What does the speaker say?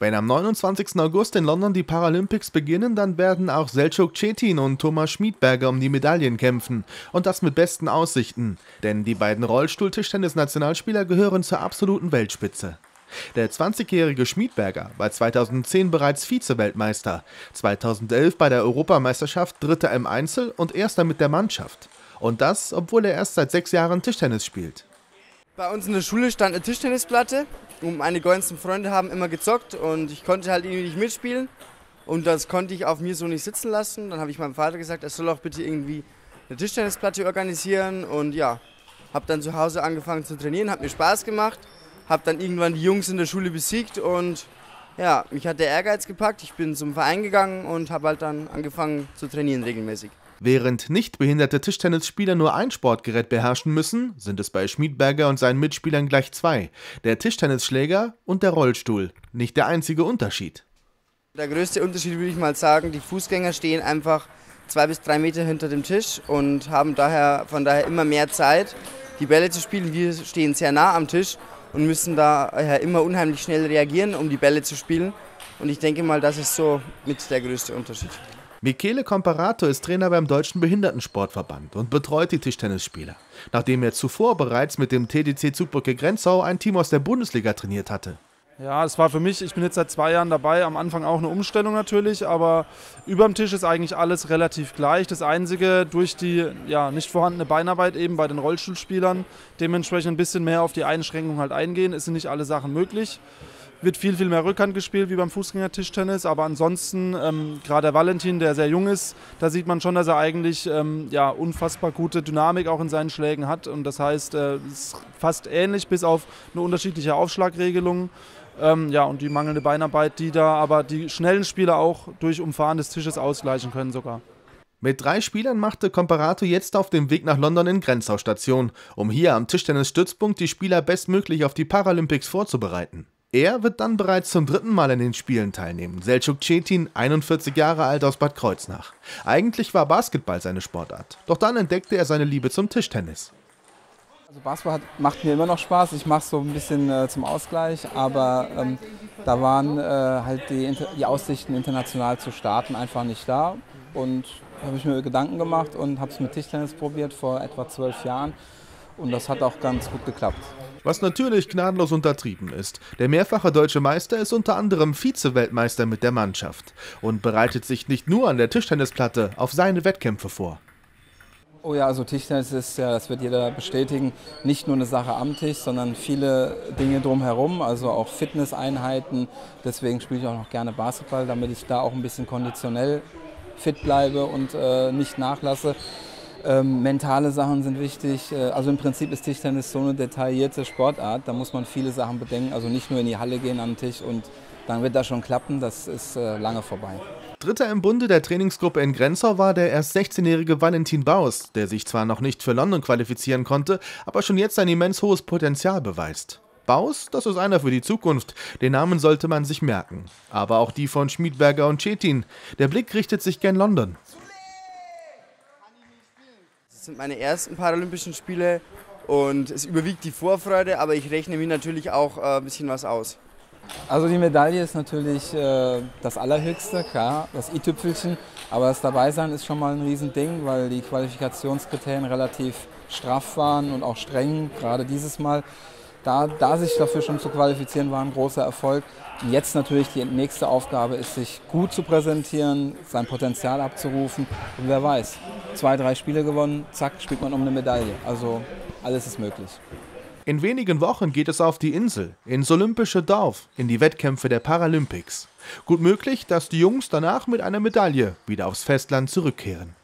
Wenn am 29. August in London die Paralympics beginnen, dann werden auch Selçuk Cetin und Thomas Schmiedberger um die Medaillen kämpfen. Und das mit besten Aussichten. Denn die beiden Rollstuhl-Tischtennis-Nationalspieler gehören zur absoluten Weltspitze. Der 20-jährige Schmiedberger war 2010 bereits Vize-Weltmeister, 2011 bei der Europameisterschaft Dritter im Einzel und Erster mit der Mannschaft. Und das, obwohl er erst seit sechs Jahren Tischtennis spielt. Bei uns in der Schule stand eine Tischtennisplatte meine ganzen Freunde haben immer gezockt und ich konnte halt irgendwie nicht mitspielen. Und das konnte ich auf mir so nicht sitzen lassen. Dann habe ich meinem Vater gesagt, er soll auch bitte irgendwie eine Tischtennisplatte organisieren. Und ja, habe dann zu Hause angefangen zu trainieren, hat mir Spaß gemacht. Habe dann irgendwann die Jungs in der Schule besiegt und ja, mich hat der Ehrgeiz gepackt. Ich bin zum Verein gegangen und habe halt dann angefangen zu trainieren regelmäßig. Während nicht behinderte Tischtennisspieler nur ein Sportgerät beherrschen müssen, sind es bei Schmiedberger und seinen Mitspielern gleich zwei: der Tischtennisschläger und der Rollstuhl. Nicht der einzige Unterschied. Der größte Unterschied würde ich mal sagen, die Fußgänger stehen einfach zwei bis drei Meter hinter dem Tisch und haben daher von daher immer mehr Zeit, die Bälle zu spielen. Wir stehen sehr nah am Tisch und müssen daher immer unheimlich schnell reagieren, um die Bälle zu spielen. Und ich denke mal, das ist so mit der größte Unterschied. Michele Comparato ist Trainer beim Deutschen Behindertensportverband und betreut die Tischtennisspieler, nachdem er zuvor bereits mit dem TDC Zugbrücke Grenzau ein Team aus der Bundesliga trainiert hatte. Ja, es war für mich, ich bin jetzt seit zwei Jahren dabei, am Anfang auch eine Umstellung natürlich, aber über dem Tisch ist eigentlich alles relativ gleich. Das Einzige durch die ja, nicht vorhandene Beinarbeit eben bei den Rollstuhlspielern, dementsprechend ein bisschen mehr auf die Einschränkung halt eingehen, es sind nicht alle Sachen möglich wird viel, viel mehr Rückhand gespielt wie beim Fußgänger-Tischtennis. Aber ansonsten, ähm, gerade Valentin, der sehr jung ist, da sieht man schon, dass er eigentlich ähm, ja, unfassbar gute Dynamik auch in seinen Schlägen hat. Und das heißt, äh, ist fast ähnlich, bis auf eine unterschiedliche Aufschlagregelung. Ähm, ja, und die mangelnde Beinarbeit, die da aber die schnellen Spieler auch durch Umfahren des Tisches ausgleichen können sogar. Mit drei Spielern machte Comparato jetzt auf dem Weg nach London in Grenzau Station, um hier am Tischtennis-Stützpunkt die Spieler bestmöglich auf die Paralympics vorzubereiten. Er wird dann bereits zum dritten Mal an den Spielen teilnehmen. Selçuk Cetin, 41 Jahre alt aus Bad Kreuznach. Eigentlich war Basketball seine Sportart, doch dann entdeckte er seine Liebe zum Tischtennis. Also Basketball hat, macht mir immer noch Spaß. Ich mache es so ein bisschen äh, zum Ausgleich, aber ähm, da waren äh, halt die, die, Aussichten international zu starten einfach nicht da. Und habe ich mir Gedanken gemacht und habe es mit Tischtennis probiert vor etwa zwölf Jahren. Und das hat auch ganz gut geklappt. Was natürlich gnadenlos untertrieben ist. Der mehrfache deutsche Meister ist unter anderem Vize-Weltmeister mit der Mannschaft und bereitet sich nicht nur an der Tischtennisplatte auf seine Wettkämpfe vor. Oh ja, also Tischtennis ist ja, das wird jeder bestätigen, nicht nur eine Sache am Tisch, sondern viele Dinge drumherum, also auch Fitnesseinheiten. Deswegen spiele ich auch noch gerne Basketball, damit ich da auch ein bisschen konditionell fit bleibe und äh, nicht nachlasse. Ähm, mentale Sachen sind wichtig. Äh, also im Prinzip ist Tischtennis so eine detaillierte Sportart. Da muss man viele Sachen bedenken. Also nicht nur in die Halle gehen am Tisch und dann wird das schon klappen. Das ist äh, lange vorbei. Dritter im Bunde der Trainingsgruppe in Grenzau war der erst 16-jährige Valentin Baus, der sich zwar noch nicht für London qualifizieren konnte, aber schon jetzt ein immens hohes Potenzial beweist. Baus, das ist einer für die Zukunft. Den Namen sollte man sich merken. Aber auch die von Schmiedberger und Cetin. Der Blick richtet sich gern London. Das sind meine ersten Paralympischen Spiele und es überwiegt die Vorfreude, aber ich rechne mir natürlich auch äh, ein bisschen was aus. Also die Medaille ist natürlich äh, das Allerhöchste, klar, das i-Tüpfelchen. Aber das Dabeisein ist schon mal ein Riesending, weil die Qualifikationskriterien relativ straff waren und auch streng, gerade dieses Mal. Da, da sich dafür schon zu qualifizieren, war ein großer Erfolg. Und jetzt natürlich die nächste Aufgabe ist, sich gut zu präsentieren, sein Potenzial abzurufen. Und wer weiß, zwei, drei Spiele gewonnen, zack, spielt man um eine Medaille. Also alles ist möglich. In wenigen Wochen geht es auf die Insel, ins Olympische Dorf, in die Wettkämpfe der Paralympics. Gut möglich, dass die Jungs danach mit einer Medaille wieder aufs Festland zurückkehren.